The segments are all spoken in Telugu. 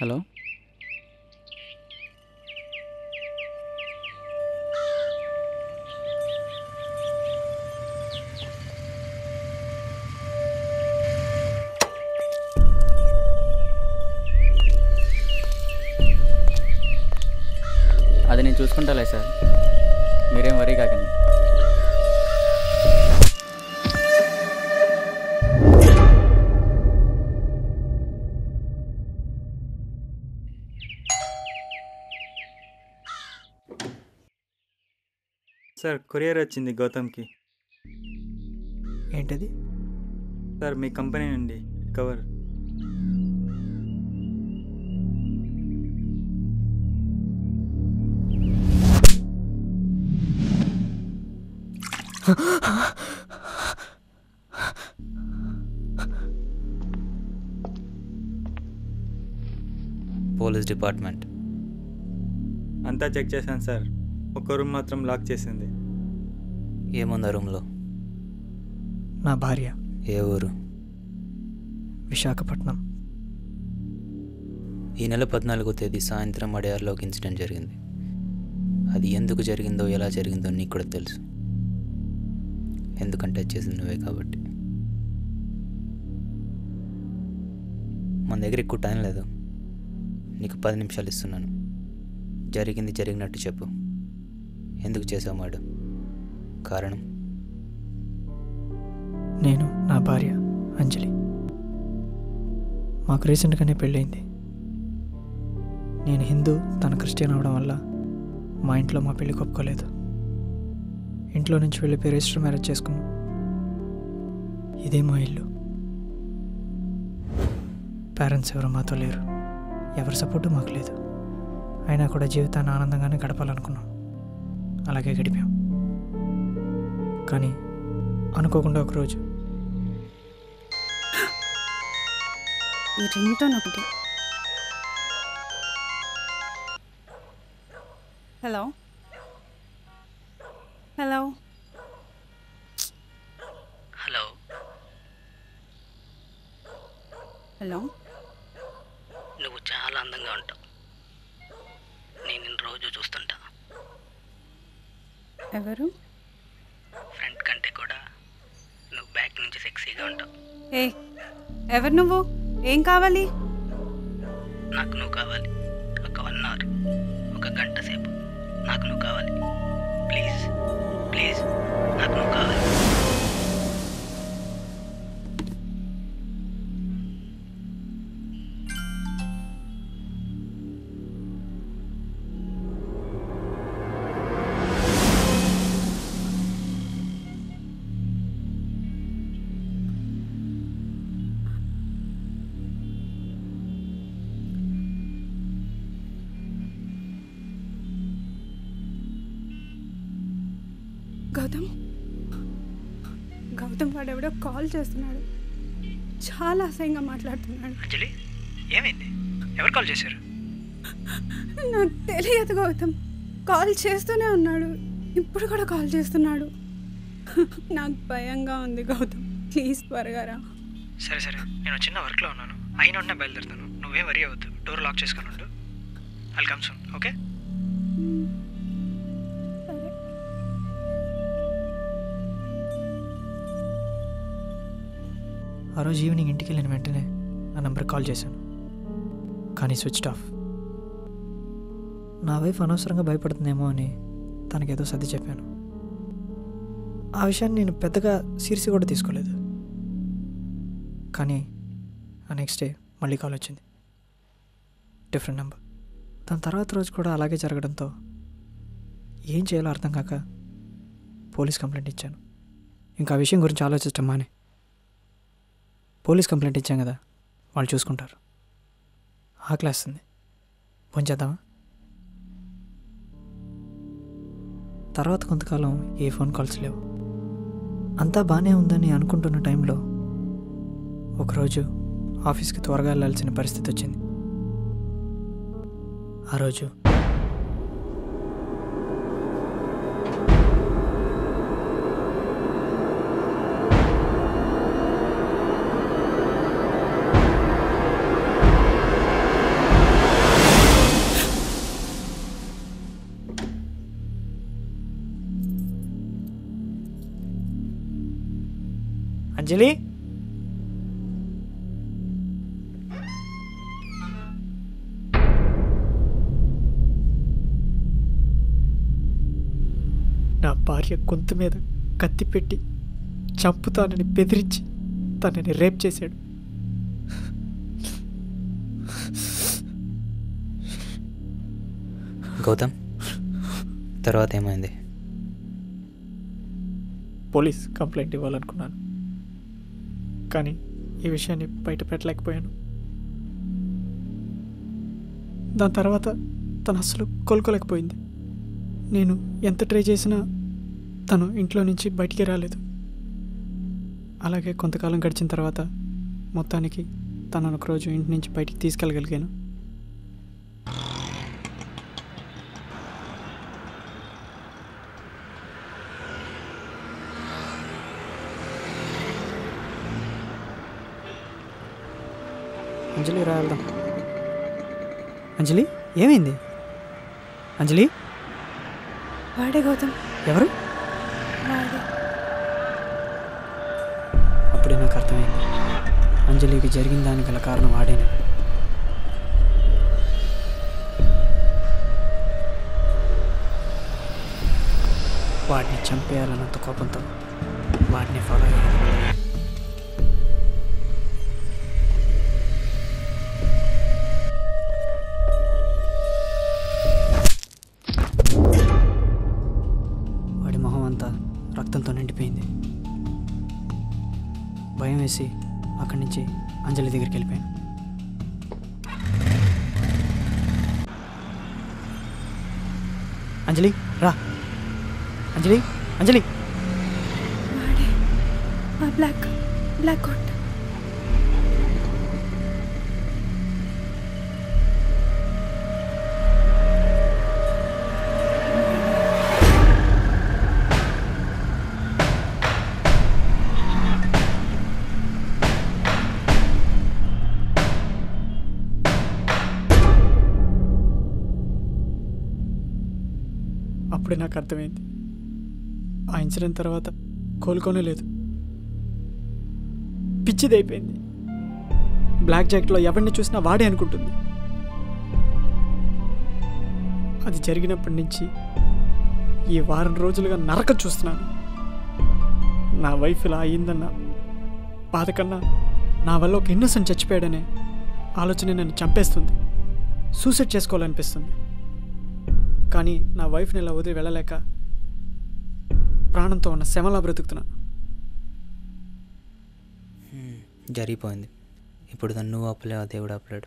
హలో అది నేను చూసుకుంటాలే సార్. మీరేం వరీ కాకండి. సార్ కొరియర్ వచ్చింది గౌతమ్కి. ఏంటది? సార్ మీ కంపెనీ నుండి కవర్. Police department. అంతా చెక్ చేశాను సార్. ఒక రూమ్ మాత్రం లాక్ చేసింది. ఏముందా రూమ్లో? నా భార్య. ఏ ఊరు? విశాఖపట్నం. ఈ నెల పద్నాలుగో తేదీ సాయంత్రం అడయార్లో ఒక ఇన్సిడెంట్ జరిగింది. అది ఎందుకు జరిగిందో ఎలా జరిగిందో నీకు కూడా తెలుసు. ఎందుకంటే చేసింది నువ్వే కాబట్టి. మన దగ్గర ఎక్కువ టైం లేదు. నీకు పది నిమిషాలు ఇస్తున్నాను. జరిగింది జరిగినట్టు చెప్పు. ఎందుకు చేసావు మాడు? కారణం? నేను నా భార్య అంజలి. మాకు రీసెంట్గానే పెళ్ళయింది. నేను హిందూ తన క్రిస్టియన్ అవడం వల్ల మా ఇంట్లో మా పెళ్ళి ఒప్పుకోలేదు ఇంట్లో నుంచి వెళ్ళిపోయి రిజిస్టర్ మ్యారేజ్ చేసుకున్నాం. ఇదే మా ఇల్లు. పేరెంట్స్ ఎవరు మాతో లేరు. ఎవరి సపోర్టు మాకు లేదు. అయినా కూడా జీవితాన్ని ఆనందంగానే గడపాలనుకున్నాం. అలాగే గడిపాం. కానీ అనుకోకుండా ఒకరోజు. ఈ రింగ్ టోన్ ఒకటి. హలో. హలో. హలో. హలో. నువ్వు చాలా అందంగా ఉంటావు. నేను నిన్ను రోజు చూస్తుంటా. ఎవరు? ఫ్రంట్ కంటే కూడా నువ్వు బ్యాక్ నుంచి సెక్సీగా ఉంటావు. ఏ ఎవరు నువ్వు? ఏం కావాలి? నాకు నువ్వు కావాలి. ఒక వన్ అవర్ ఒక గంట సేపు. నాకు నువ్వు కావాలి. గౌతమ్? గౌతమ్ వాడెవడో కాల్ చేస్తున్నాడు. చాలా అసహ్యంగా మాట్లాడుతున్నాడు. అంజలి ఏమైంది? ఎవరు కాల్ చేశారు? నాకు తెలియదు గౌతమ్. కాల్ చేస్తూనే ఉన్నాడు. ఇప్పుడు కూడా కాల్ చేస్తున్నాడు. నాకు భయంగా ఉంది గౌతమ్. ప్లీజ్ త్వరగా రా. సరే సరే. నేను చిన్న వర్క్లో ఉన్నాను. అయిన ఉంటే బయలుదేరుతాను. నువ్వేం వరి అవ్వద్దు. డోర్ లాక్ చేసుకొని ఉండు. ఐల్ కమ్ సూన్ ఓకే ఆ రోజు ఈవినింగ్ ఇంటికి వెళ్ళిన వెంటనే ఆ నెంబర్కి కాల్ చేశాను. కానీ స్విచ్ ఆఫ్ నా వైఫ్ అనవసరంగా భయపడుతుందేమో అని తనకేదో సర్ది చెప్పాను. ఆ విషయాన్ని నేను పెద్దగా సీరియస్ కూడా తీసుకోలేదు. కానీ ఆ నెక్స్ట్ డే మళ్ళీ కాల్ వచ్చింది. డిఫరెంట్ నెంబర్ దాని తర్వాత రోజు కూడా అలాగే జరగడంతో ఏం చేయాలో అర్థం కాక పోలీస్ కంప్లైంట్ ఇచ్చాను. ఇంకా ఆ విషయం గురించి ఆలోచించడం మానే. పోలీస్ కంప్లైంట్ ఇచ్చాం కదా వాళ్ళు చూసుకుంటారు. ఆకలేస్తుంది. ఫోన్ చేద్దామా? తర్వాత కొంతకాలం ఏ ఫోన్ కాల్స్ లేవు. అంతా బాగానే ఉందని అనుకుంటున్న టైంలో ఒకరోజు ఆఫీస్కి త్వరగా వెళ్ళాల్సిన పరిస్థితి వచ్చింది. ఆ రోజు అంజలి? నా భార్య గొంతు మీద కత్తి పెట్టి చంపుతానని బెదిరించి తనని రేప్ చేశాడు. గౌతమ్ తర్వాత ఏమైంది? పోలీస్ కంప్లైంట్ ఇవ్వాలనుకున్నాను. కానీ ఈ విషయాన్ని బయట పెట్టలేకపోయాను. దాని తర్వాత తను అస్సలు కోలుకోలేకపోయింది. నేను ఎంత ట్రై చేసినా తను ఇంట్లో నుంచి బయటికి రాలేదు. అలాగే కొంతకాలం గడిచిన తర్వాత మొత్తానికి తనను ఒకరోజు ఇంటి నుంచి బయటికి తీసుకెళ్ళగలిగాను. అంజలి రా వెళ్దాం. అంజలి ఏమైంది? అంజలి? వాడే గౌతమ్. ఎవరు? అప్పుడే నాకు అర్థమైంది. అంజలికి జరిగిన దానికి గల కారణం వాడేనే. వాడిని చంపేయాలన్నంత కోపంతో వాడిని ఫాలో అయ్యాను. అంతా రక్తంతో నిండిపోయింది. భయం వేసి అక్కడి నుంచి అంజలి దగ్గరికి వెళ్ళిపోయాను. అంజలి రా. Anjali Anjali. Block block block అప్పుడే నాకు అర్థమైంది. ఆ ఇన్సిడెంట్ తర్వాత కోలుకోనే లేదు. పిచ్చిదైపోయింది. బ్లాక్ జాకెట్లో ఎవరిని చూసినా వాడే అనుకుంటుంది. అది జరిగినప్పటి నుంచి ఈ వారం రోజులుగా నరక చూస్తున్నాను. నా వైఫ్ ఇలా అయ్యిందన్న బాధ కన్నా నా వల్ల ఒక ఇన్నోసెంట్ చచ్చిపోయాడనే ఆలోచన నన్ను చంపేస్తుంది. సూసైడ్ చేసుకోవాలనిపిస్తుంది. కానీ నా వైఫ్ని ఇలా వదిలి వెళ్ళలేక ప్రాణంతో ఉన్న శమలా బ్రతుకుతున్నా. జరిగిపోయింది. ఇప్పుడు తను నువ్వు ఆపలేవు ఆ దేవుడు ఆపలేడు.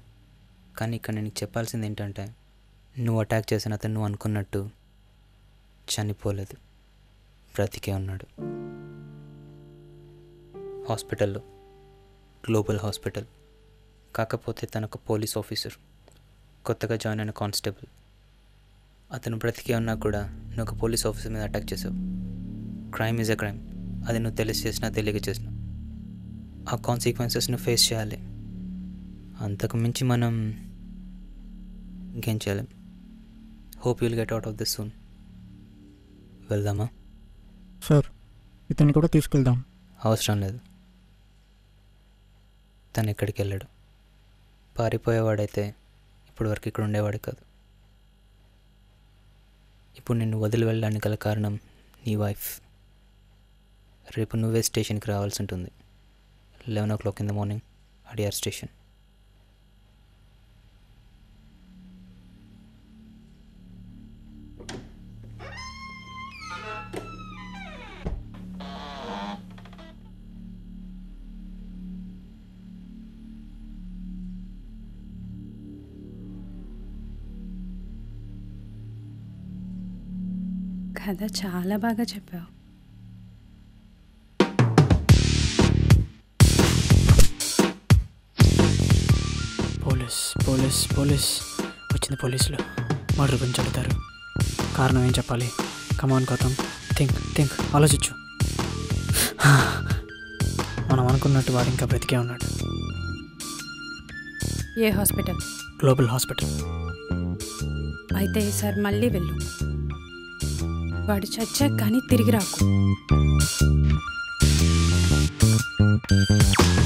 కానీ ఇక్కడ నేను చెప్పాల్సింది ఏంటంటే నువ్వు అటాక్ చేసిన అతను నువ్వు అనుకున్నట్టు చనిపోలేదు. బ్రతికే ఉన్నాడు. హాస్పిటల్లో. Global hospital. కాకపోతే తనొక ఒక పోలీస్ ఆఫీసర్. కొత్తగా జాయిన్ అయిన కానిస్టేబుల్. అతను బ్రతికే ఉన్నా కూడా నువ్వు ఒక పోలీస్ ఆఫీసర్ మీద అటాక్ చేసావు. Crime is a crime. అది నువ్వు తెలిసి చేసినా తెలియక చేసినా ఆ కాన్సిక్వెన్సెస్ను ఫేస్ చేయాలి. అంతకు మించి మనం ఇంకేం చేయలేం? Hope you'll get out of this soon వెళ్దామా? సార్ ఇతన్ని కూడా తీసుకెళ్దాం. అవసరం లేదు. తను ఎక్కడికి వెళ్ళాడు. పారిపోయేవాడైతే ఇప్పటి వరకు ఇక్కడ ఉండేవాడు కాదు. ఇప్పుడు నిన్ను వదిలి వెళ్ళడానికి గల కారణం నీ వైఫ్. రేపు నువ్వే స్టేషన్కి రావాల్సి ఉంటుంది. Eleven o'clock in the morning Adyar station. కథ చాలా బాగా చెప్పావు. Police police police. వచ్చింది పోలీసులు మర్డర్ గురించి అడుగుతారు. కారణం ఏం చెప్పాలి? కమాన్ గౌతమ్. థింక్ థింక్ ఆలోచించు. మనం అనుకున్నట్టు వాడు ఇంకా బ్రతికే ఉన్నాడు. ఏ హాస్పిటల్? Global hospital. అయితే ఈసారి మళ్ళీ వెళ్ళు. వాడు చచ్చాక కానీ తిరిగి రాకు. ఆ